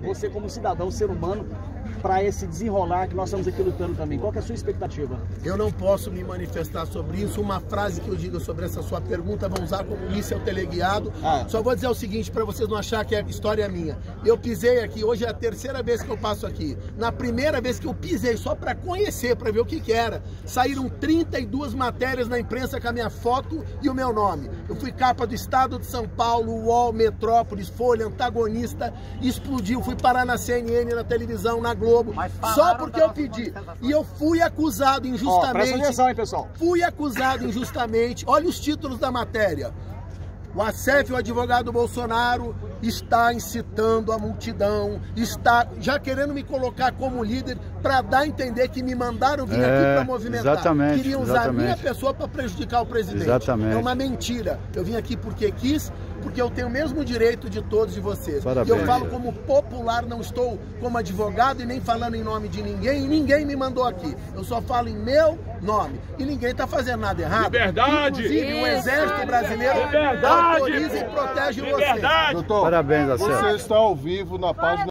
você como cidadão, ser humano, para esse desenrolar que nós estamos aqui lutando também? Qual é a sua expectativa? Eu não posso me manifestar sobre isso. Uma frase que eu diga sobre essa sua pergunta, vão usar como míssel teleguiado. Ah. Só vou dizer o seguinte, para vocês não achar que a história é minha. Eu pisei aqui, hoje é a terceira vez que eu passo aqui. Na primeira vez que eu pisei, só para conhecer, para ver o que, que era, saíram 32 matérias na imprensa com a minha foto e o meu nome. Eu fui capa do Estado de São Paulo, UOL, Metrópolis, Folha, Antagonista, explodiu. Fui parar na CNN, na televisão, na Globo. Globo, só porque eu pedi. E eu fui acusado injustamente. Ó, atenção, hein, pessoal. Fui acusado injustamente. Olha os títulos da matéria. O ACEF, o advogado Bolsonaro, está incitando a multidão, está já querendo me colocar como líder para dar a entender que me mandaram vir é, aqui para movimentar. Exatamente. Queriam usar exatamente. a minha pessoa para prejudicar o presidente. Exatamente. É uma mentira. Eu vim aqui porque quis, porque eu tenho o mesmo direito de todos de vocês. Parabéns. Eu falo como popular, não estou como advogado e nem falando em nome de ninguém, e ninguém me mandou aqui. Eu só falo em meu nome. E ninguém está fazendo nada errado. Liberdade! Inclusive, o Exército Brasileiro Liberdade! autoriza e protege Liberdade! você. Doutor, Parabéns, Você está ao vivo na página